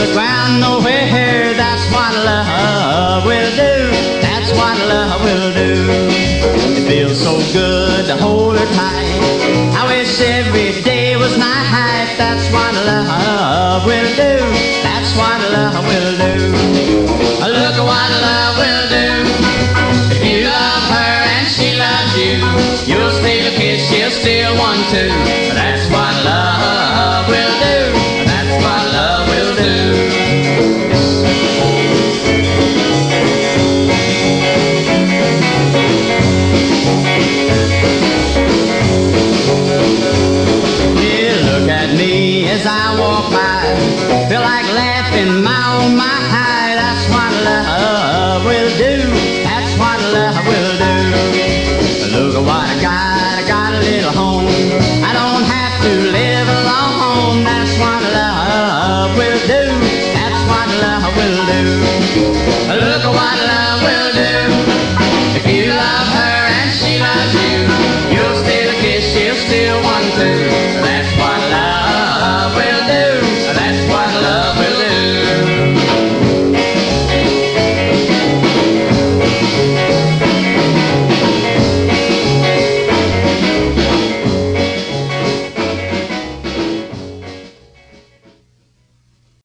the ground nowhere. That's what love will do. That's what love will do. It feels so good to hold her tight. I wish every day was night. That's what love will do. That's what love will do. Look at what love will do. If you love her and she loves you, you'll steal a kiss, she'll steal one too. as I walk by. Feel like laughing my oh my high. That's what love will do. That's what love will do. Look at what I got. I got a little home. I don't have to live alone. That's what love will do. That's what love will do.